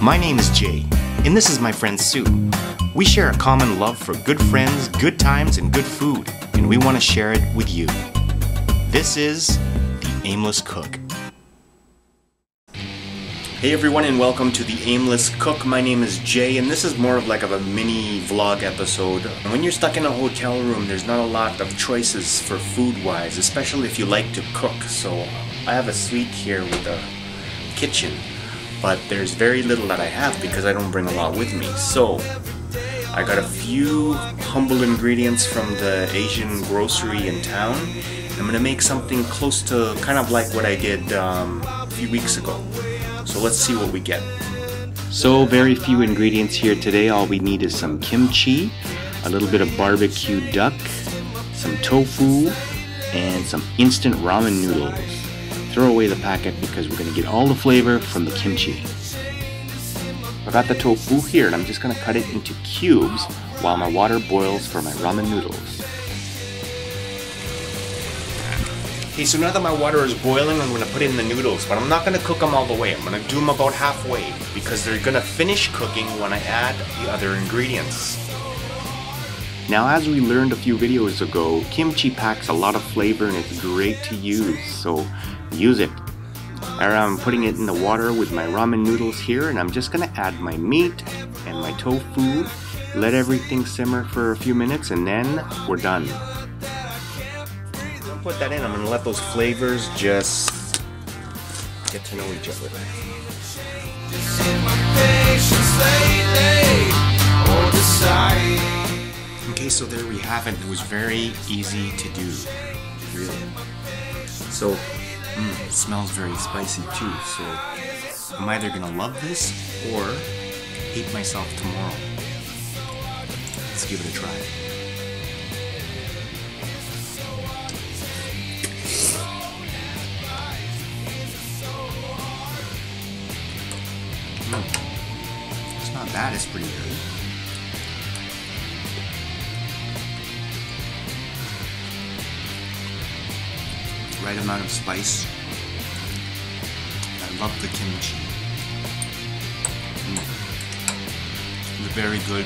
My name is Jay, and this is my friend Sue. We share a common love for good friends, good times, and good food, and we want to share it with you. This is The Aimless Cook. Hey everyone and welcome to The Aimless Cook. My name is Jay and this is more of like of a mini vlog episode. When you're stuck in a hotel room, there's not a lot of choices for food wise, especially if you like to cook. So I have a suite here with a kitchen, but there's very little that I have because I don't bring a lot with me. So I got a few humble ingredients from the Asian grocery in town. I'm gonna make something close to kind of like what I did um, a few weeks ago. So let's see what we get. So very few ingredients here today. All we need is some kimchi, a little bit of barbecue duck, some tofu, and some instant ramen noodles. Throw away the packet because we're going to get all the flavor from the kimchi. I've got the tofu here and I'm just going to cut it into cubes while my water boils for my ramen noodles. Okay, so now that my water is boiling, I'm gonna put in the noodles, but I'm not gonna cook them all the way. I'm gonna do them about halfway because they're gonna finish cooking when I add the other ingredients. Now, as we learned a few videos ago, kimchi packs a lot of flavor and it's great to use, so use it. I'm putting it in the water with my ramen noodles here, and I'm just gonna add my meat and my tofu, let everything simmer for a few minutes, and then we're done put that in, I'm gonna let those flavors just get to know each other. So there we have it. It was very easy to do, really. So, mm, it smells very spicy too. So, I'm either gonna love this or hate myself tomorrow. Let's give it a try. It's not bad, it's pretty good. Right amount of spice. I love the kimchi. Mm. very good,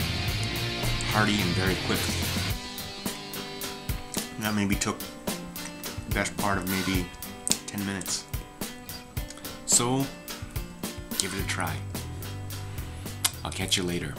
hearty, and very quick. That maybe took the best part of maybe 10 minutes. So, give it a try. I'll catch you later.